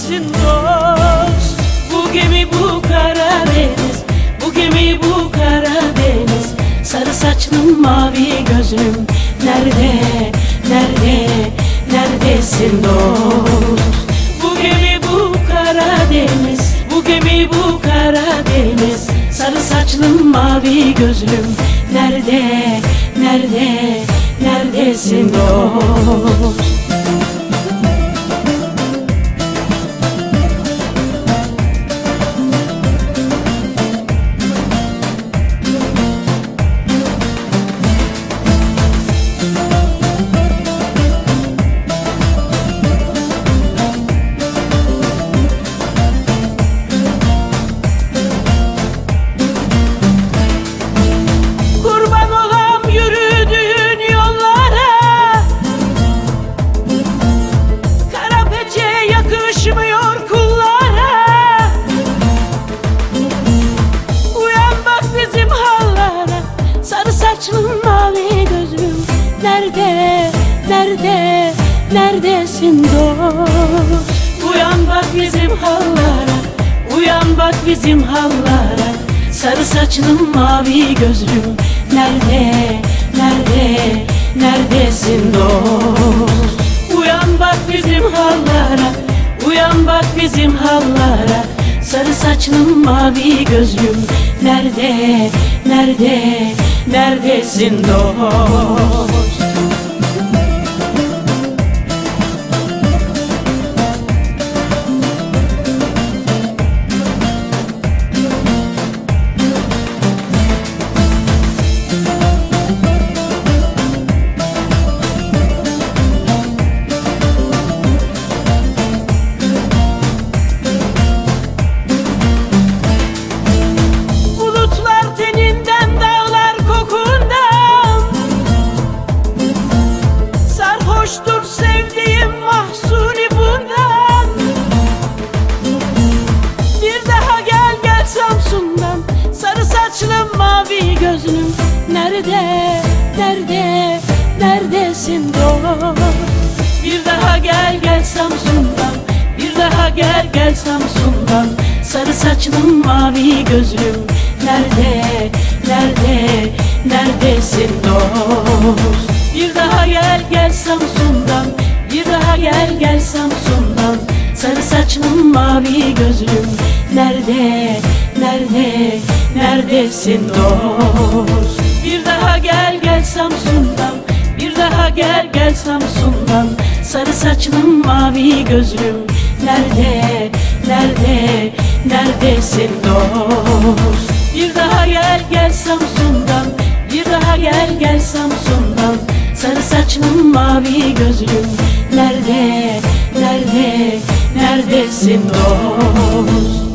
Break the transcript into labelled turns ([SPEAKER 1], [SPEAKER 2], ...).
[SPEAKER 1] sensin dost. Bu gemi bu kara Bu gemi bu kara Sarı saçlım mavi gözlüm Nerede, nerede, neredesin dost? Bu gemi bu kara Bu gemi bu kara Sarı saçlım mavi gözlüm Nerede, nerede, neredesin dost? Neredesin dost? Uyan bak bizim hallara Uyan bak bizim hallara. Sarı saçlım mavi gözlüm Nerede, nerede, neredesin dost? Uyan bak bizim hallara Uyan bak bizim hallara. Sarı saçlım mavi gözlüm Nerede, nerede, neredesin dost Nerede, nerede, neredesin dost Bir daha gel gel Samsun'dan. Bir daha gel gel Samsun'dan. Sarı saçlım mavi gözlüm. Nerede, nerede, neredesin dost Bir daha gel gel Samsun'dan. Bir daha gel gel Samsun'dan. Sarı saçlım mavi gözlüm. Nerede, nerede, neredesin dost Bir daha gel gel Samsun'dan. Bir daha gel gel Samsun'dan. Sarı saçlım mavi gözlüm. Nerede, nerede, neredesin dost? Bir daha gel gel Samsun'dan. Bir daha gel gel Samsun'dan. Sarı saçlım mavi gözlüm. Nerede, nerede, neredesin dost